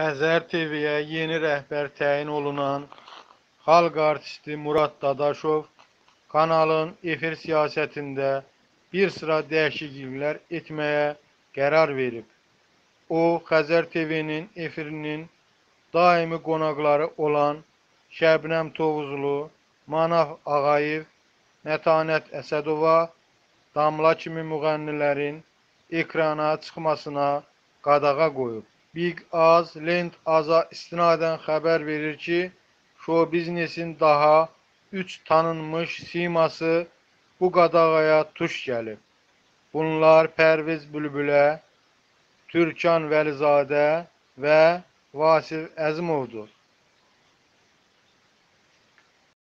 Xəzər TV-yə yeni rəhbər təyin olunan xalq artisti Murad Dadaşov kanalın efir siyasətində bir sıra dəyişikliklər etməyə qərar verib. O, Xəzər TV-nin efirinin daimi qonaqları olan Şəbnəm Tovuzlu, Manav Ağayev, Mətanət Əsədova, Damla kimi müğənnilərin ekrana çıxmasına qadağa qoyub. Big Az, Lent Az'a istinadən xəbər verir ki, show biznesin daha 3 tanınmış siması bu qadağaya tuş gəlib. Bunlar Pərviz Bülbülə, Türkan Vəlizadə və Vasif Əzimovdur.